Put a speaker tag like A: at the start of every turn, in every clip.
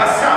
A: A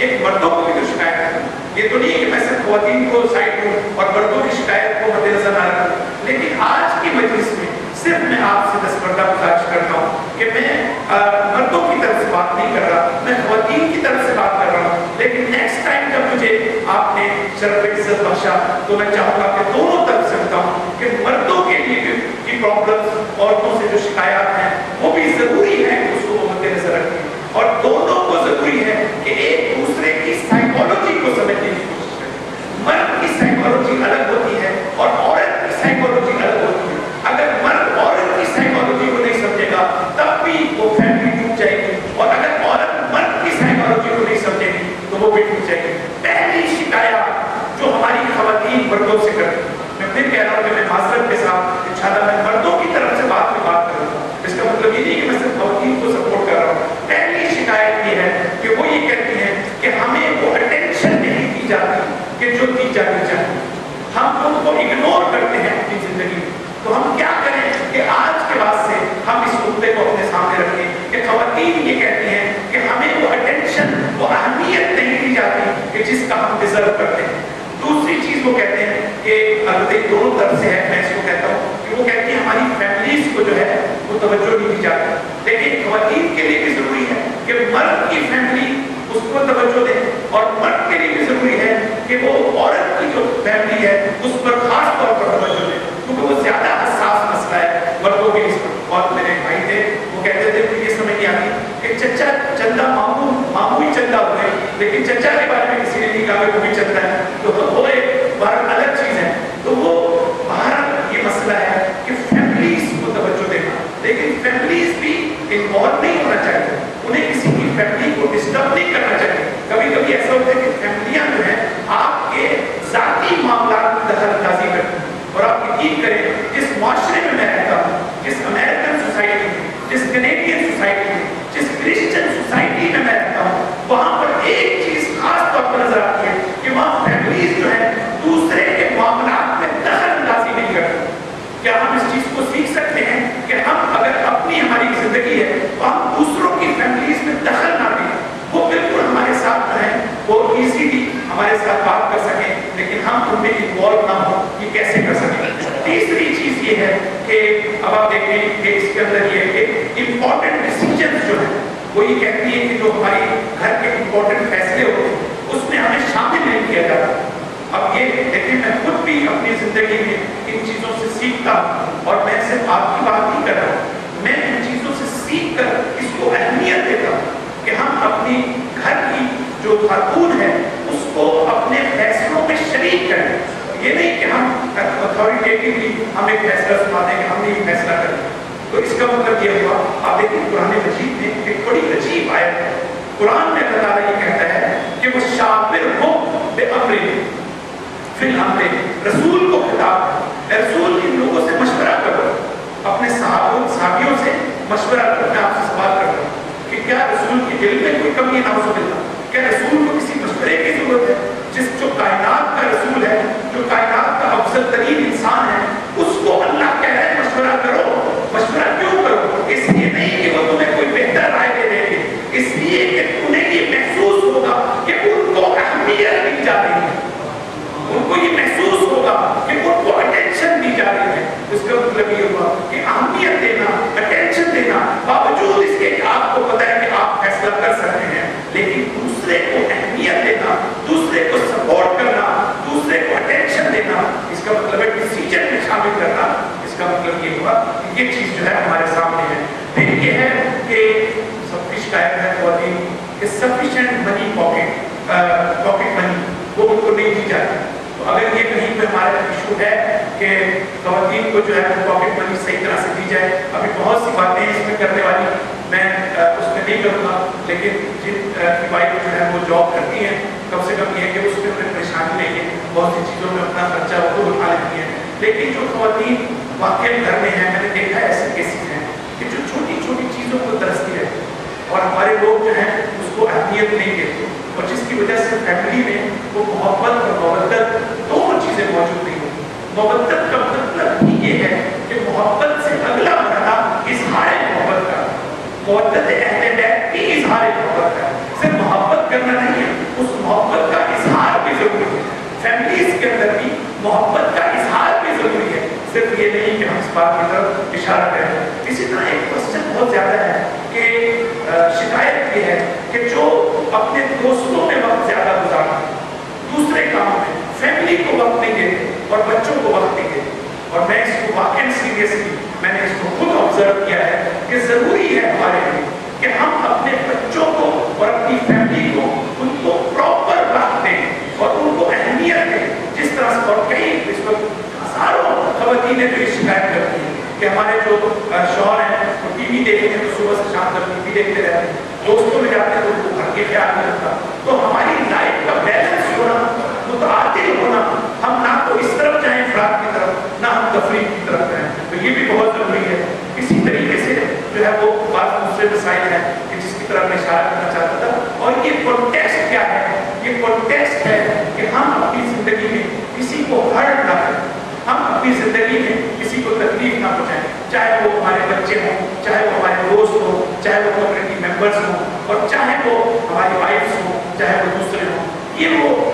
A: ایک مردوں کی جو شکایت ہے۔ یہ تو نہیں کہ میں صرف خواتین کو سائٹ ہوں اور مردوں کی شکایت کو مد نظر نہ رکھوں۔ لیکن آج کی مجلس میں صرف میں آپ سے دس پردہ گزارش کرتا ہوں کہ میں مردوں کی طرف سے بات نہیں کر رہا، میں خواتین کی طرف سے بات کر رہا ہوں۔ لیکن نیکسٹ ٹائم جب مجھے آپ نے شرف عزت بخشا، تو میں چاہوں گا کہ دونوں طرف سے بتاؤں کہ مردوں کے لیے بھی کی پرابلمس عورتوں سے جو شکایات ہیں، وہ بھی ضروری ہیں اس کو مد نظر رکھیں۔ اور دونوں البتہ ایک دونوں طرف سے ہے، میں اس کو کہتا ہوں۔ کہ وہ کہتی ہے ہماری فیملیز کو جو ہے، وہ توجہ نہیں دی جاتی۔ لیکن خواتین کے لیے بھی ضروری ہے کہ مرد کی فیملی اس کو توجہ دے۔ اور مرد کے لیے بھی ضروری ہے کہ وہ عورت کی جو فیملی ہے، اس پر خاص طور پر توجہ دے۔ کیونکہ وہ زیادہ حساس مسئلہ ہے۔ مردوں کے اس پر۔ بہت میرے بھائی تھے، وہ کہتے تھے کہ یہ سمجھ نہیں آتی کہ چچا چندا مامو مامو ہی چندا ہوئے لیکن چچا کے بارے میں کسی نے نہیں کہا کہ وہ بھی چندا ہے۔ تو ہوئے۔ بھارت الگ چیز ہے۔ تو وہ بھارت یہ مسئلہ ہے کہ فیملیز کو توجہ دینا لیکن فیملیز بھی انوالو نہیں ہونا چاہیے۔ انہیں کسی کی فیملی کو ڈسٹرب نہیں کرنا چاہیے۔ کبھی کبھی ایسا ہوتا ہے کہ فیملیاں جو ہیں، آپ کے ذاتی معاملات میں دخل اندازی کرتی ہیں۔ اور آپ یقین کریں، جس معاشرے میں میں رہتا ہوں، جس امیرکن سوسائٹی میں، جس کنیڈین سوسائٹی میں، جس کرسچن ہے کہ اب آپ دیکھیں کہ اس کے اندر یہ ہے کہ امپورٹنٹ ڈیسیجن جو ہے وہ یہ کہتی ہے کہ جو ہماری گھر کے امپورٹنٹ فیصلے ہوتے ہیں، اس میں ہمیں شامل نہیں کیا جاتا۔ اب یہ لیکن میں خود بھی اپنی زندگی میں ان چیزوں سے سیکھتا ہوں اور میں صرف آپ کی بات نہیں کر رہا ہوں، میں ان چیزوں سے سیکھ کر اس کو اہمیت دیتا ہوں کہ ہم اپنی گھر کی جو خاتون ہے، اس کو اپنے فیصلوں میں شریک کریں۔ یہ نہیں کہ ہم اتھارٹیٹیولی ہم ایک فیصلہ سنا دیں کہ ہم نے یہ فیصلہ کر لیا۔ تو اس کا مطلب یہ ہوا، آپ دیکھیں قرآن مجید میں ایک بڑی عجیب آیت ہے۔ قرآن میں اللہ تعالیٰ یہ کہتا ہے کہ وہ شابر ہو بے امر فی الحمد رسول کو خطاب رسول، ان لوگوں سے مشورہ کرو۔ اپنے صحابوں، صحابیوں سے مشورہ کرو۔ میں آپ سے سوال کرتا ہوں کہ کیا رسول کی دل میں کوئی کمی نہ ہو سکتا کیا رسول کو کسی مشورے کی ضرورت ہے جس جو کائنات کا رسول ہے جو ترین انسان ہے اس کو اللہ کہہ رہے ہیں مشورہ کرو مشورہ کیوں کرو اس لیے نہیں کہ وہ تمہیں کوئی بہتر رائے دے دیں گے اس لیے کہ انہیں یہ محسوس ہوگا کہ ان کو اہمیت دی جا رہی ہے ان کو یہ محسوس ہوگا کہ ان کو اٹینشن دی جا رہی ہے اس کا مطلب یہ ہوا کہ اہمیت دینا اٹینشن دینا باوجود اس کے کہ آپ کو پتہ ہے کہ آپ فیصلہ کر سکتے ہیں لیکن دوسرے کو اہمیت دینا دوسرے کو سپورٹ کرنا دوسرے کو اٹینشن دینا اس کا مطلب ہے ڈیسیجن میں شامل کرنا اس کا مطلب یہ ہوا کہ یہ چیز جو ہے ہمارے سامنے ہے پھر یہ ہے کہ سب کی شکایت ہے خواتین کہ sufficient money pocket pocket money وہ ان کو نہیں دی جاتی۔ تو اگر یہ کہیں پہ ہمارا ایشو ہے کہ خواتین کو جو ہے وہ پاکٹ منی صحیح طرح سے دی جائے، ابھی بہت سی باتیں اس میں کرنے والی، میں اس میں نہیں کروں گا۔ لیکن جن کی وائف جو ہے وہ جاب کرتی ہیں، کم سے کم یہ ہے کہ اس میں انہیں پریشانی نہیں ہے۔ بہت سی چیزوں میں اپنا خرچہ وہ اٹھا لیتی ہیں۔ لیکن جو خواتین واقع گھر میں ہیں، میں نے دیکھا ایسے کیسز ہیں کہ جو چھوٹی چھوٹی چیزوں کو ترستی رہتی اور ہمارے لوگ جو ہیں، اس کو اہمیت نہیں دیتے اور جس کی وجہ سے فیملی میں وہ محبت اور محبت دونوں چیزیں موجود نہیں ہوتی۔ محبت کا مطلب ہی یہ ہے کہ محبت سے اگلا مرحلہ اظہار محبت کا۔ محبت اہل بیت بھی اظہار محبت کا صرف محبت کرنا نہیں ہے، اس محبت کا اظہار بھی ضروری ہے۔ فیملیز کے اندر بھی محبت کا اظہار بھی ضروری ہے۔ صرف یہ نہیں کہ ہم اس بات کی طرف اشارہ کریں۔ اسی طرح ایک کوشچن بہت زیادہ ہے کہ شکایت یہ ہے کہ جو اپنے دوستوں میں وقت زیادہ گزارتے دوسرے کاموں میں فیملی کو وقت نہیں دیتے اور بچوں کو وقت نہیں دیتے۔ اور میں اس کو واقعی سیریسلی میں نے اس کو خود آبزرو کیا ہے کہ ضروری ہے ہمارے لیے کہ ہم اپنے بچوں کو اور اپنی فیملی کو ان کو پراپر وقت دیں اور ان کو اہمیت دیں۔ جس طرح سے اور کئی اس وقت ہزاروں خواتین جو شکایت کرتی ہیں کہ ہمارے جو شوہر ہیں دیکھتے ہیں تو صبح سے شام تک ٹی وی دیکھتے رہتے ہیں۔ دوستوں میں جاتے ہیں تو ان کو گھر کے خیال نہیں رکھتا تو ہماری لائف کا بیلنس ہونا متعدل ہونا ہم نہ تو اس طرف جائیں افراد کی طرف نہ ہم تفریح کی طرف جائیں تو یہ بھی بہت ضروری ہے اسی طریقے سے جو ہے وہ بات دوسرے مسائل ہیں کہ جس کی طرف میں اشارہ کرنا چاہتا تھا اور یہ کانٹیکسٹ کیا ہے یہ کانٹیکسٹ ہے کہ ہم اپنی زندگی میں کسی کو ہرٹ نہ کریں ہم اپنی زندگی میں کسی کو تکلیف نہ پہنچائیں چاہے وہ ہمارے بچے ہوں چاہے وہ ہمارے دوست ہوں چاہے وہ کمیونٹی ممبرس ہوں اور چاہے وہ ہماری وائفس ہوں چاہے وہ دوسرے ہوں یہ وہ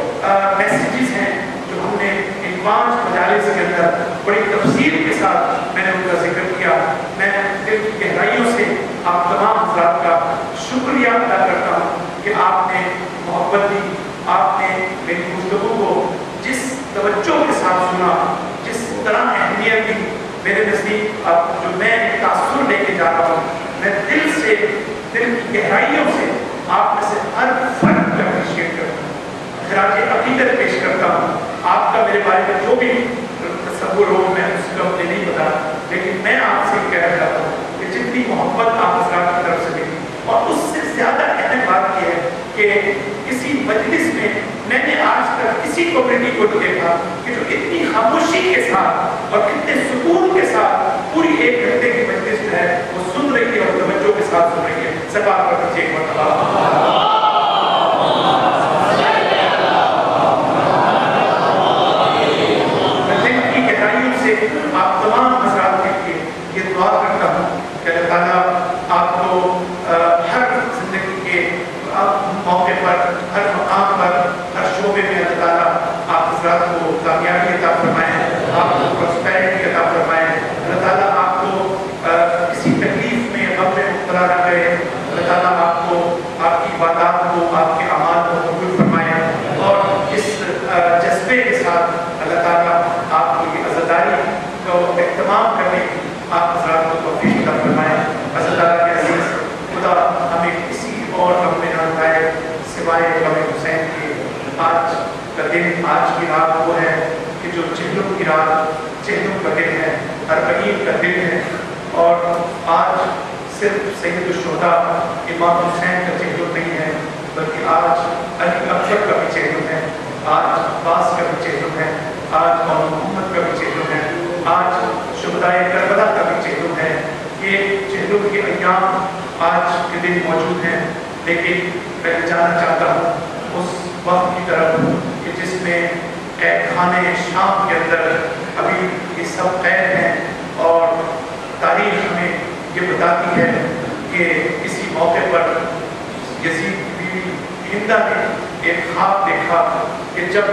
A: میسیجز ہیں جو ہم نے ان پانچ مجالس کے اندر بڑی تفصیل کے ساتھ میں نے ان کا ذکر کیا میں دل کی گہرائیوں سے آپ تمام حضرات کا شکریہ ادا کرتا ہوں کہ آپ نے محبت دی، آپ نے میری گفتگو کو جس توجہ کے ساتھ سنا، جس طرح اہمیت دی۔ میرے نزدیک اب جو میں ایک تاثر لے کے جا رہا ہوں، میں دل سے، دل کی گہرائیوں سے آپ میں سے ہر فرق کو اپریشیٹ کرتا ہوں۔ خراج عقیدت پیش کرتا ہوں۔ آپ کا میرے بارے میں جو بھی تصور ہو، میں اس کا مجھے نہیں پتا لیکن میں آپ سے کہنا چاہتا ہوں کہ جتنی محبت آپ حضرات کی طرف سے ملی۔ اور اس سے زیادہ اہم بات یہ ہے کہ کسی مجلس میں میں نے آج تک کسی کمیونٹی کو دیکھا کہ جو اتنی خاموشی کے ساتھ اور اتنے سکون کے ساتھ پوری ایک گھنٹے کی مجلس جو ہے وہ سن رہی ہے اور توجہ کے ساتھ سن رہی ہے۔ سب آپ کا ایک مرتبہ آپ تمام حضرات کے لیے یہ دعا کرتا ہوں کہ اللہ تعالیٰ آپ کو ہر زندگی کے موقع پر ہر مقام پر ہر شعبے میں اللہ تعالیٰ آپ حضرات کو کامیابی عطا فرمائیں آپ کو پرسپیرٹی عطا فرمائیں اللہ تعالیٰ آپ کو کسی تکلیف میں غم میں مبتلا نہ کرے اللہ تعالیٰ آپ کو آپ کی عبادات کو آپ کے اعمال کو قبول فرمائیں اور اس جذبے کے کو اہتمام کرنے کی آپ حضرات کو توفیق عطا فرمائیں حضرت تعالیٰ کے عزیز خدا ہمیں کسی اور غم میں نہ اٹھائے سوائے غم حسین کے آج کا دن آج کی رات وہ ہے کہ جو چہلوں کی رات چہلوں کا دن ہے اربعین کا دن ہے اور آج صرف سید الشہداء امام حسین کا چہلوں نہیں ہے بلکہ آج علی اکبر کا بھی چہلوں ہے آج عباس کا بھی چہلوں ہے آج مولانا محمد کا بھی چہلوں ہے آج شہدائے کربلا کا بھی چہلوں ہے یہ چہلوں کے ایام آج کے دن موجود ہیں، لیکن میں جانا چاہتا ہوں اس وقت کی طرف کہ جس میں قید خانے شام کے اندر ابھی یہ سب قید ہیں اور تاریخ ہمیں یہ بتاتی ہے کہ اسی موقع پر یزید کی بیوی ہندا نے ایک خواب دیکھا کہ جب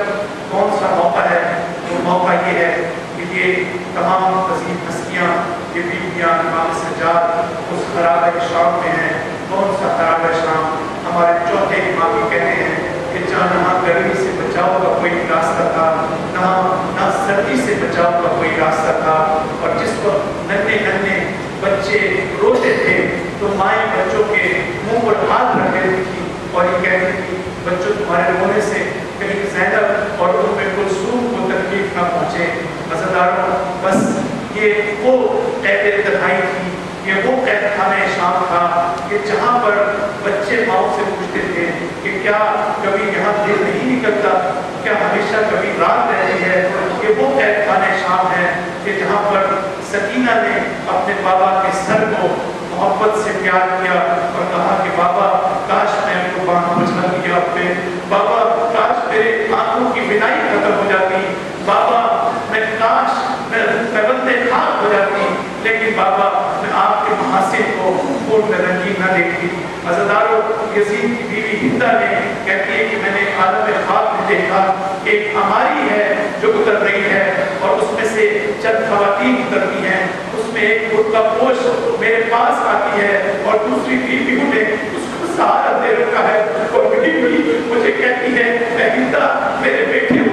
A: کون سا موقع ہے تو موقع یہ ہے کہ یہ تمام عظیم ہستیاں یہ بیویاں، امام سجاد، اس خراب شام میں ہیں، کون سا خراب شام؟ ہمارے چوتھے امام یہ کہتے ہیں کہ جہاں نہ گرمی سے بچاؤ کا کوئی راستہ تھا، نہ نہ سردی سے بچاؤ کا کوئی راستہ تھا، اور جس وقت ننے ننے بچے روتے تھے تو مائیں بچوں کے منہ پر ہاتھ رکھ دیتی تھی اور یہ کہتی تھی بچوں تمہارے رونے سے کہیں زینب اور ان میں کلثوم کو تکلیف نہ پہنچے۔ مزداروں بس یہ وہ قید تنہائی تھی، یہ وہ قید خانہ شام تھا کہ جہاں پر بچے ماؤں سے پوچھتے تھے کہ کیا کبھی یہاں دل نہیں نکلتا؟ کیا ہمیشہ کبھی رات رہتی ہے؟ یہ وہ قید خانہ شام ہے کہ جہاں پر سکینہ نے اپنے بابا کے سر کو محبت سے پیار کیا اور کہا کہ بابا کاش میں ان کو باہر بچا دیا اپنے بابا کاش میرے آنکھوں کی بینائی ختم ہو جاتی بابا میں کاش میں پیبندے خاک ہو جاتی لیکن بابا میں آپ کے محاسن کو پور میں رنگین نہ دیکھتی عزدارو یزید کی بیوی ہندہ نے کہتی ہے کہ میں نے عالم خواب میں دیکھا ایک ہماری ہے جو اتر رہی ہے اور اس میں سے چند خواتین اترتی ہیں۔ اس میں ایک خود پوش میرے پاس آتی ہے اور دوسری بیوی نے اس کو سہارا دے رکھا ہے اور بیوی مجھے کہتی ہے اے ہندہ، میرے بیٹے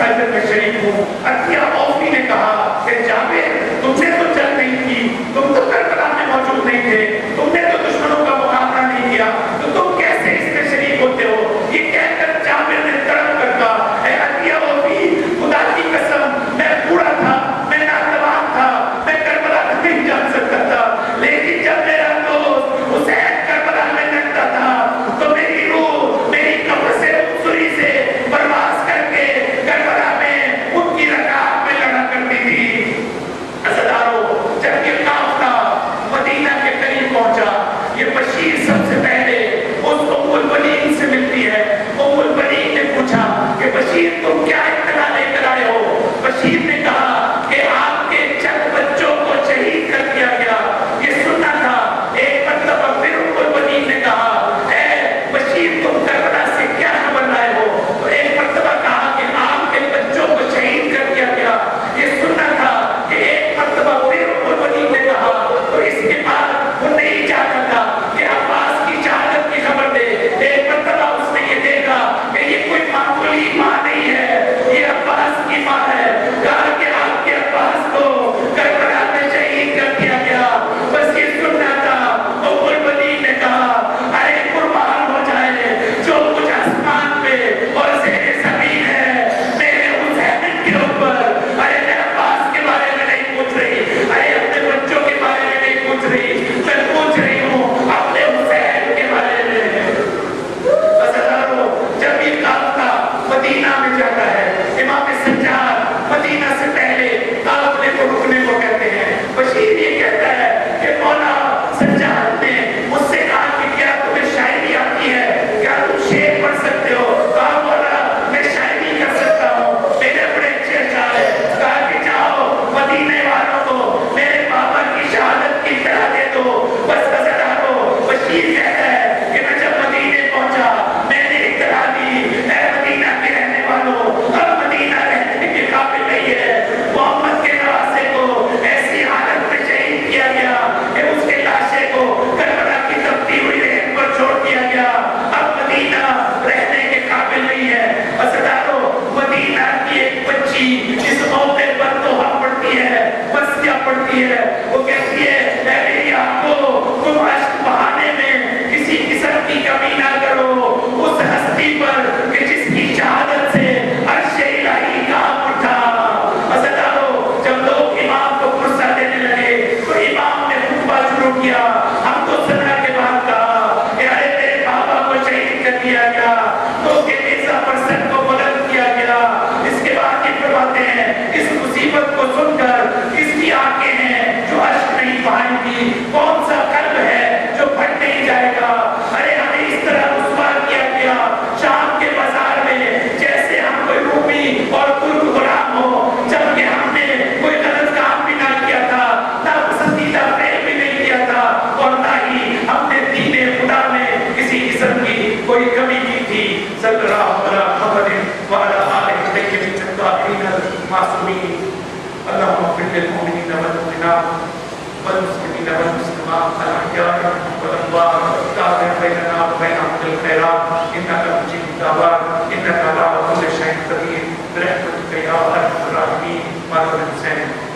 A: Zeit der Beschädigung an ihrer الخيرات إنك مجيب الدعوات إنك على كل شيء قدير. برحمتك يا ارحم الراحمين وارحم المسلمين